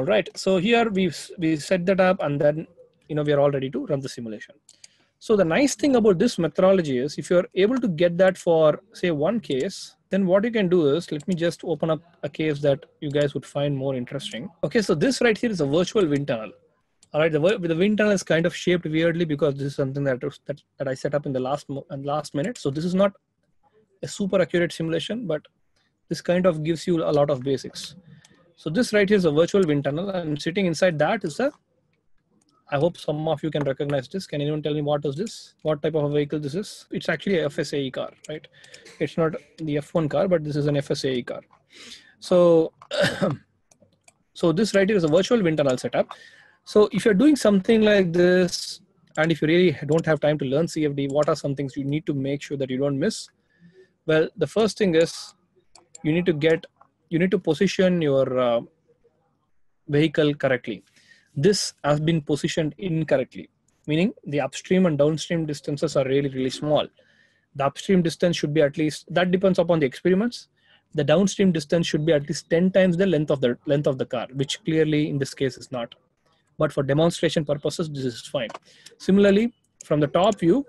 All right, so here we've we set that up and then you know we are all ready to run the simulation. So the nice thing about this methodology is if you're able to get that for say one case, then what you can do is, let me just open up a case that you guys would find more interesting. Okay, so this right here is a virtual wind tunnel. All right, the, the wind tunnel is kind of shaped weirdly because this is something that, that, that I set up in the last, and last minute. So this is not a super accurate simulation, but this kind of gives you a lot of basics. So this right here is a virtual wind tunnel and sitting inside that is a, I hope some of you can recognize this. Can anyone tell me what is this? What type of a vehicle this is? It's actually a FSAE car, right? It's not the F1 car, but this is an FSAE car. So, so this right here is a virtual wind tunnel setup. So if you're doing something like this, and if you really don't have time to learn CFD, what are some things you need to make sure that you don't miss? Well, the first thing is you need to get you need to position your uh, vehicle correctly. This has been positioned incorrectly, meaning the upstream and downstream distances are really, really small. The upstream distance should be at least, that depends upon the experiments. The downstream distance should be at least 10 times the length of the length of the car, which clearly in this case is not. But for demonstration purposes, this is fine. Similarly, from the top view,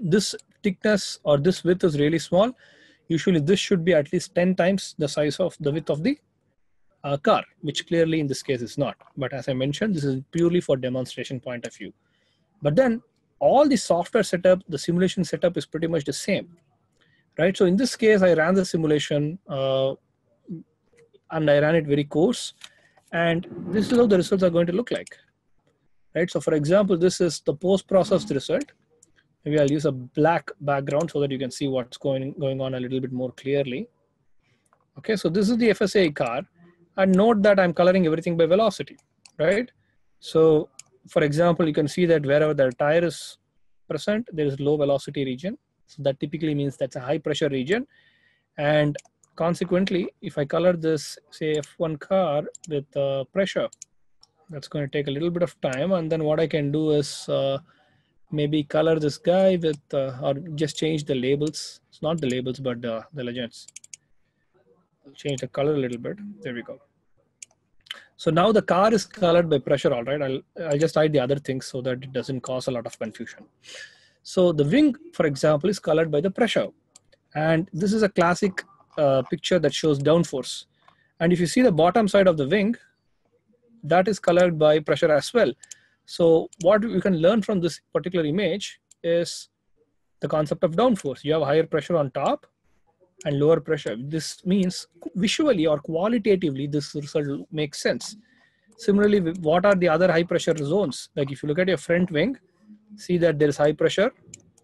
this thickness or this width is really small usually this should be at least 10 times the size of the width of the uh, car, which clearly in this case is not. But as I mentioned, this is purely for demonstration point of view. But then all the software setup, the simulation setup is pretty much the same, right? So in this case, I ran the simulation uh, and I ran it very coarse. And this is how the results are going to look like, right? So for example, this is the post-processed result maybe I'll use a black background so that you can see what's going, going on a little bit more clearly. Okay, so this is the FSAE car. And note that I'm coloring everything by velocity, right? So for example, you can see that wherever the tire is present, there is low velocity region. So that typically means that's a high pressure region. And consequently, if I color this, say F1 car with uh, pressure, that's going to take a little bit of time. And then what I can do is uh, maybe color this guy with uh, or just change the labels. It's not the labels but uh, the legends. Change the color a little bit. There we go. So now the car is colored by pressure all right? I'll i'll just hide the other things so that it doesn't cause a lot of confusion. So the wing for example is colored by the pressure. And this is a classic uh, picture that shows downforce. And if you see the bottom side of the wing that is colored by pressure as well so what you can learn from this particular image is the concept of downforce. You have higher pressure on top and lower pressure. This means visually or qualitatively, this result makes sense. Similarly, what are the other high pressure zones? Like if you look at your front wing, see that there is high pressure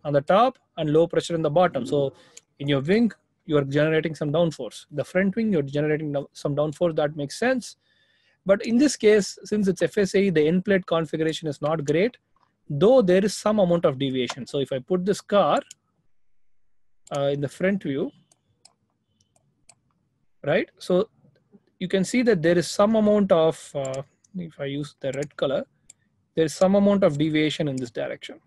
on the top and low pressure in the bottom. So in your wing, you are generating some downforce. The front wing, you're generating some downforce that makes sense. But in this case, since it's FSAE, the end plate configuration is not great, though there is some amount of deviation. So if I put this car uh, in the front view, right? So you can see that there is some amount of, uh, if I use the red color, there is some amount of deviation in this direction.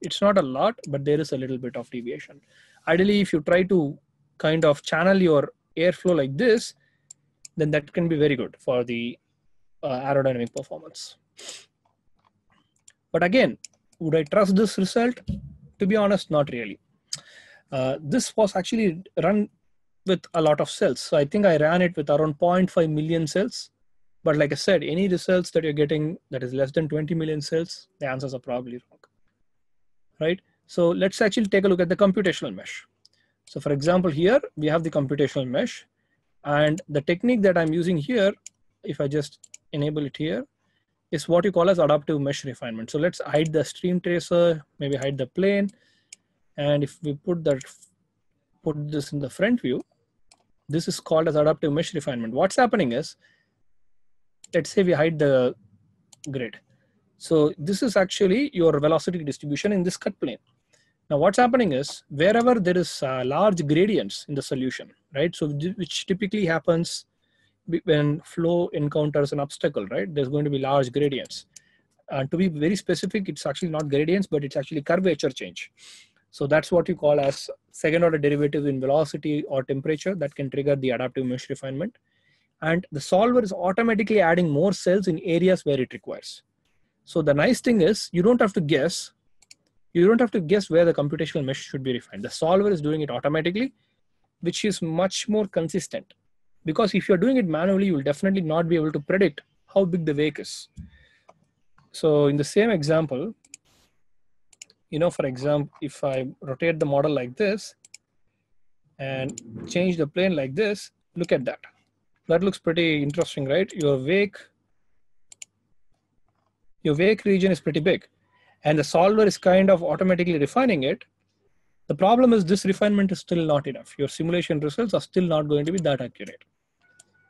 It's not a lot, but there is a little bit of deviation. Ideally, if you try to kind of channel your airflow like this, then that can be very good for the uh, aerodynamic performance. But again, would I trust this result? To be honest, not really. Uh, this was actually run with a lot of cells. So I think I ran it with around 0.5 million cells. But like I said, any results that you're getting that is less than 20 million cells, the answers are probably wrong, right? So let's actually take a look at the computational mesh. So for example, here we have the computational mesh and the technique that I'm using here, if I just enable it here is what you call as adaptive mesh refinement. So let's hide the stream tracer, maybe hide the plane. And if we put that, put this in the front view, this is called as adaptive mesh refinement. What's happening is, let's say we hide the grid. So this is actually your velocity distribution in this cut plane. Now what's happening is wherever there is uh, large gradients in the solution, right? So which typically happens when flow encounters an obstacle, right, there's going to be large gradients. And to be very specific, it's actually not gradients, but it's actually curvature change. So that's what you call as second order derivatives in velocity or temperature that can trigger the adaptive mesh refinement. and the solver is automatically adding more cells in areas where it requires. So the nice thing is you don't have to guess. You don't have to guess where the computational mesh should be refined. The solver is doing it automatically, which is much more consistent. Because if you're doing it manually, you will definitely not be able to predict how big the wake is. So in the same example, you know, for example, if I rotate the model like this and change the plane like this, look at that. That looks pretty interesting, right? Your wake, your wake region is pretty big and the solver is kind of automatically refining it. The problem is this refinement is still not enough. Your simulation results are still not going to be that accurate.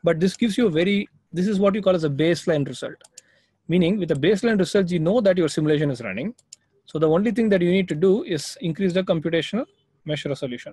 But this gives you a very, this is what you call as a baseline result. Meaning with a baseline result, you know that your simulation is running so the only thing that you need to do is increase the computational mesh resolution.